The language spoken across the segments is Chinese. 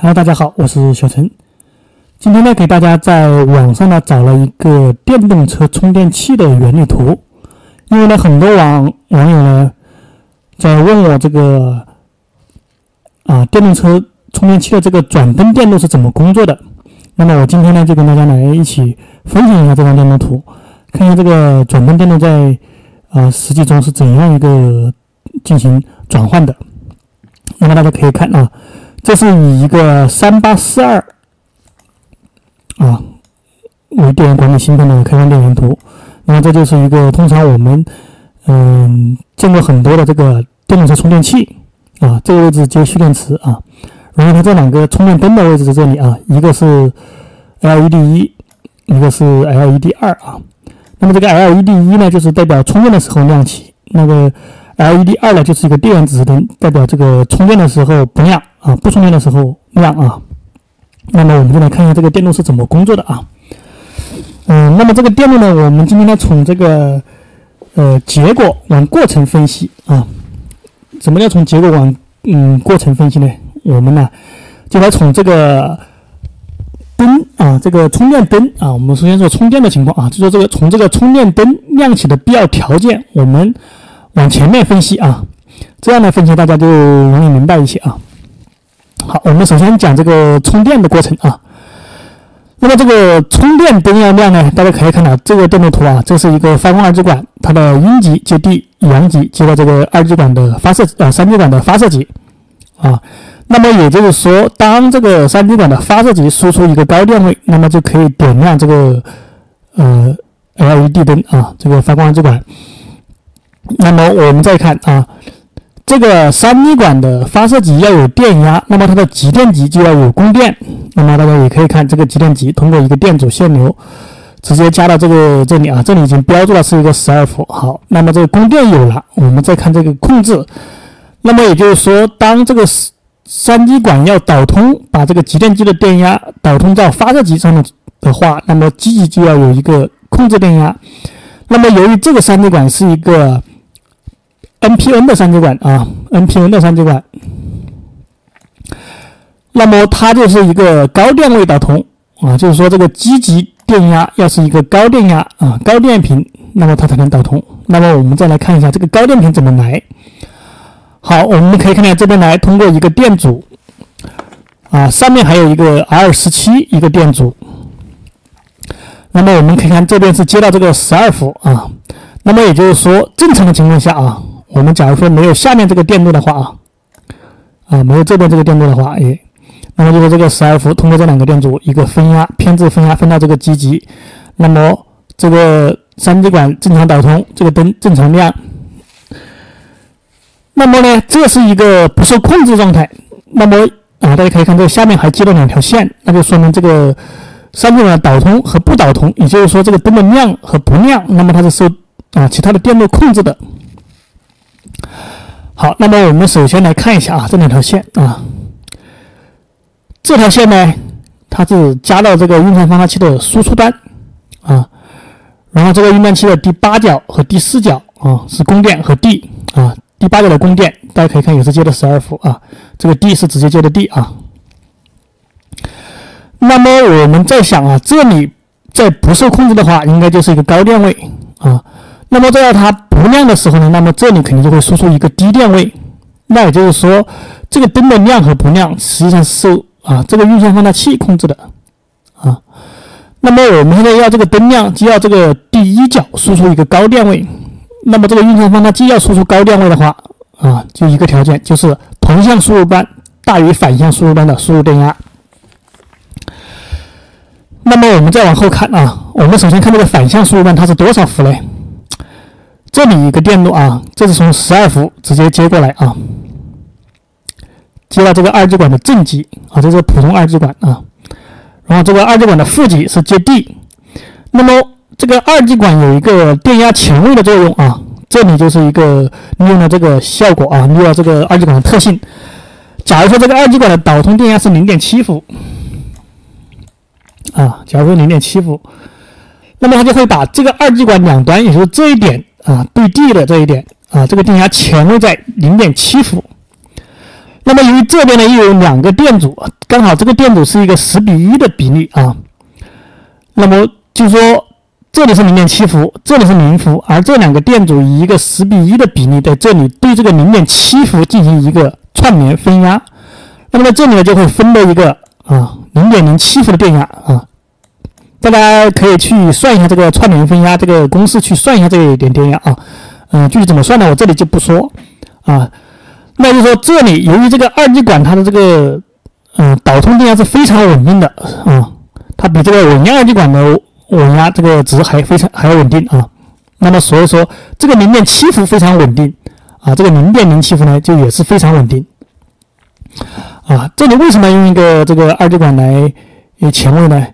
Hello，大家好，我是小陈。今天呢，给大家在网上呢找了一个电动车充电器的原理图。因为呢，很多网网友呢在问我这个啊电动车充电器的这个转灯电路是怎么工作的。那么我今天呢就跟大家来一起分享一下这张电路图，看一下这个转灯电路在啊实际中是怎样一个进行转换的。那么大家可以看啊。这是以一个三八四二啊为电源管理芯片的开关电源图，那么这就是一个通常我们嗯见过很多的这个电动车充电器啊，这个位置接蓄电池啊，然后它这两个充电灯的位置在这里啊，一个是 LED 一，一个是 LED 二啊，那么这个 LED 一呢，就是代表充电的时候亮起，那个 LED 二呢，就是一个电源指示灯，代表这个充电的时候不亮。啊，不充电的时候亮啊。那么我们就来看一下这个电路是怎么工作的啊。嗯，那么这个电路呢，我们今天呢从这个呃结果往过程分析啊。什么叫从结果往嗯过程分析呢？我们呢就来从这个灯啊，这个充电灯啊，我们首先说充电的情况啊，就说这个从这个充电灯亮起的必要条件，我们往前面分析啊。这样的分析大家就容易明白一些啊。好，我们首先讲这个充电的过程啊。那么这个充电灯要亮呢，大家可以看到这个电路图啊，这是一个发光二极管，它的阴极接地，阳极接到这个二极管的发射呃三极管的发射极啊。那么也就是说，当这个三极管的发射极输出一个高电位，那么就可以点亮这个呃 LED 灯啊，这个发光二极管。那么我们再看啊。这个三极管的发射极要有电压，那么它的极电极就要有供电。那么大家也可以看这个极电极，通过一个电阻线流直接加到这个这里啊，这里已经标注了是一个十二伏。好，那么这个供电有了，我们再看这个控制。那么也就是说，当这个三极管要导通，把这个极电极的电压导通到发射极上面的话，那么机极就要有一个控制电压。那么由于这个三极管是一个 NPN 的三极管啊，NPN 的三极管，那么它就是一个高电位导通啊，就是说这个积极电压要是一个高电压啊，高电平，那么它才能导通。那么我们再来看一下这个高电平怎么来。好，我们可以看到这边来通过一个电阻啊，上面还有一个 R 十七一个电阻。那么我们可以看这边是接到这个十二伏啊，那么也就是说正常的情况下啊。我们假如说没有下面这个电路的话啊，啊，没有这边这个电路的话，哎，那么就是这个十二伏通过这两个电阻，一个分压偏置分压分到这个积极，那么这个三极管正常导通，这个灯正常亮。那么呢，这是一个不受控制状态。那么啊，大家可以看这下面还接了两条线，那就说明这个三极管导通和不导通，也就是说这个灯的亮和不亮，那么它是受啊其他的电路控制的。好，那么我们首先来看一下啊，这两条线啊，这条线呢，它是加到这个运算放大器的输出端啊，然后这个运算器的第八角和第四角啊是供电和 D 啊，第八角的供电大家可以看也是接的十二伏啊，这个 D 是直接接的 D 啊。那么我们在想啊，这里在不受控制的话，应该就是一个高电位啊。那么在它不亮的时候呢，那么这里肯定就会输出一个低电位，那也就是说，这个灯的亮和不亮实际上是受啊这个运算放大器控制的啊。那么我们现在要这个灯亮，就要这个第一角输出一个高电位。那么这个运算放大器要输出高电位的话啊，就一个条件，就是同向输入端大于反向输入端的输入电压。那么我们再往后看啊，我们首先看这个反向输入端它是多少伏呢？这里一个电路啊，这是从十二伏直接接过来啊，接到这个二极管的正极啊，这是普通二极管啊。然后这个二极管的负极是接地，那么这个二极管有一个电压前位的作用啊，这里就是一个利用了这个效果啊，利用了这个二极管的特性。假如说这个二极管的导通电压是零点七伏啊，假如说零点七伏，那么它就会把这个二极管两端，也就是这一点。啊，对地的这一点啊，这个电压前位在零点七伏。那么由于这边呢又有两个电阻，刚好这个电阻是一个十比一的比例啊。那么就说这里是零点七伏，这里是零伏，而这两个电阻以一个十比一的比例在这里对这个零点七伏进行一个串联分压，那么在这里呢就会分了一个啊零点零七伏的电压啊。大家可以去算一下这个串联分压这个公式，去算一下这一点电压啊。嗯，具体怎么算呢？我这里就不说啊。那就说这里由于这个二极管它的这个嗯导通电压是非常稳定的啊。它比这个稳压二极管的稳压这个值还非常还要稳定啊，那么所以说这个零点七伏非常稳定啊，这个零点零七伏呢就也是非常稳定啊。这里为什么用一个这个二极管来前位呢？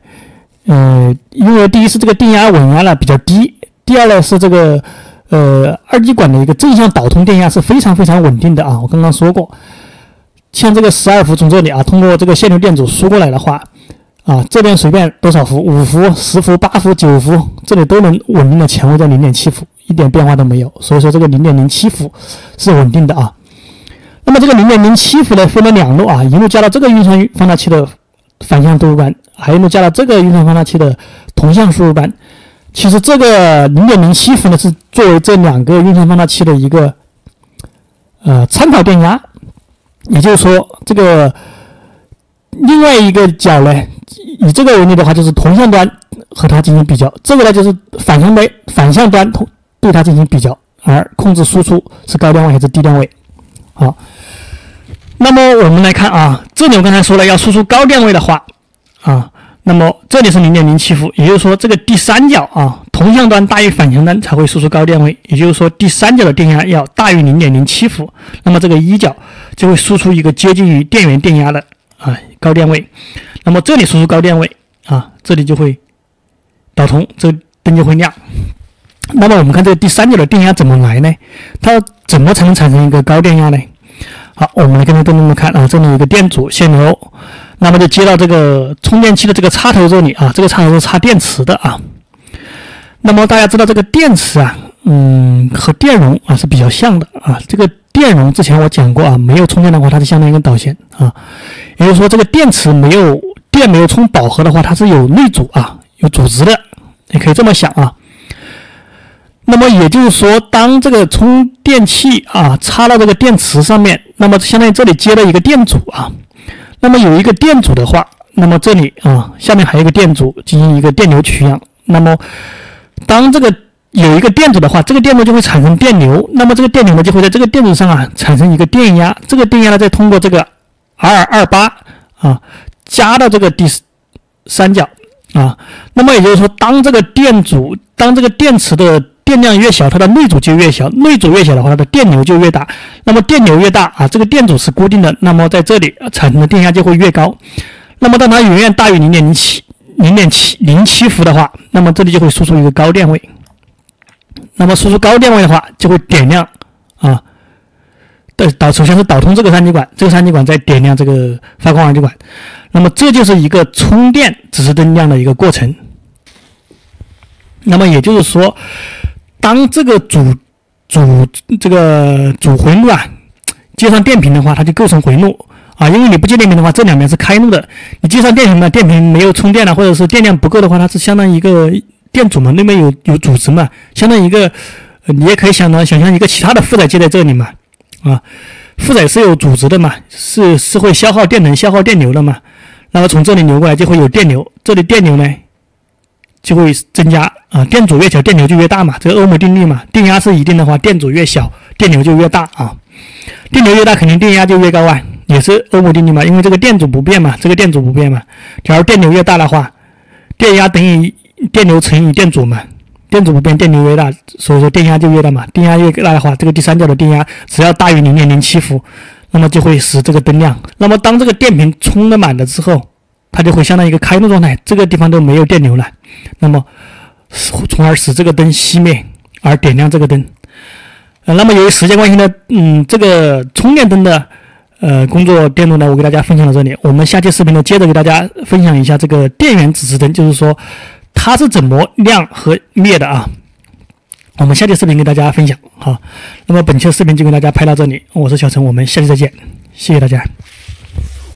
嗯，因为第一是这个电压稳压呢比较低，第二呢是这个呃二极管的一个正向导通电压是非常非常稳定的啊。我刚刚说过，像这个十二伏从这里啊通过这个线流电阻输过来的话。啊，这边随便多少伏，五伏、十伏、八伏、九伏，这里都能稳定的前后在零点七伏，一点变化都没有。所以说这个零点零七伏是稳定的啊。那么这个零点零七伏呢，分了两路啊，一路加到这个运算放大器的反向输入端，还一路加到这个运算放大器的同向输入端。其实这个零点零七伏呢，是作为这两个运算放大器的一个呃参考电压，也就是说这个另外一个角呢。以这个为例的话，就是同向端和它进行比较，这个呢就是反向端反向端同对它进行比较，而控制输出是高电位还是低电位。好，那么我们来看啊，这里我刚才说了，要输出高电位的话啊，那么这里是零点零七伏，也就是说这个第三角啊，同向端大于反向端才会输出高电位，也就是说第三角的电压要大于零点零七伏，那么这个一角就会输出一个接近于电源电压的啊高电位。那么这里输出高电位啊，这里就会导通，这灯就会亮。那么我们看这个第三角的电压怎么来呢？它怎么才能产生一个高电压呢？好，我们来跟着灯灯看啊，这里有个电阻线流，那么就接到这个充电器的这个插头这里啊，这个插头是插电池的啊。那么大家知道这个电池啊，嗯，和电容啊是比较像的啊，这个。电容之前我讲过啊，没有充电的话，它是相当于一根导线啊，也就是说这个电池没有电没有充饱和的话，它是有内阻啊，有阻值的，你可以这么想啊。那么也就是说，当这个充电器啊插到这个电池上面，那么相当于这里接了一个电阻啊，那么有一个电阻的话，那么这里啊下面还有一个电阻进行一个电流取样，那么当这个。有一个电阻的话，这个电路就会产生电流，那么这个电流呢就会在这个电阻上啊产生一个电压，这个电压呢再通过这个 R 二八啊加到这个第三角啊，那么也就是说，当这个电阻，当这个电池的电量越小，它的内阻就越小，内阻越小的话，它的电流就越大，那么电流越大啊，这个电阻是固定的，那么在这里产生的电压就会越高，那么当它远远大于零点零七零点七零七伏的话，那么这里就会输出一个高电位。那么输出高电位的话，就会点亮啊，导导首先是导通这个三极管，这个三极管再点亮这个发光二极管。那么这就是一个充电指示灯亮的一个过程。那么也就是说，当这个主主这个主回路啊接上电瓶的话，它就构成回路啊，因为你不接电瓶的话，这两边是开路的。你接上电瓶呢，电瓶没有充电了，或者是电量不够的话，它是相当于一个。电阻嘛，那边有有阻值嘛，相当于一个，你也可以想到想象一个其他的负载接在这里嘛，啊，负载是有阻值的嘛，是是会消耗电能、消耗电流的嘛，那么从这里流过来就会有电流，这里电流呢就会增加啊，电阻越小，电流就越大嘛，这个欧姆定律嘛，电压是一定的话，电阻越小，电流就越大啊，电流越大，肯定电压就越高啊，也是欧姆定律嘛，因为这个电阻不变嘛，这个电阻不变嘛，假如电流越大的话，电压等于。电流乘以电阻嘛，电阻不变，电流越大，所以说电压就越大嘛。电压越大的话，这个第三角的电压只要大于零点零七伏，那么就会使这个灯亮。那么当这个电瓶充的满了之后，它就会相当于一个开路状态，这个地方都没有电流了，那么从而使这个灯熄灭，而点亮这个灯。呃，那么由于时间关系呢，嗯，这个充电灯的呃工作电路呢，我给大家分享到这里。我们下期视频呢，接着给大家分享一下这个电源指示灯，就是说。它是怎么亮和灭的啊？我们下期视频给大家分享好。那么本期视频就给大家拍到这里，我是小陈，我们下期再见。谢谢大家。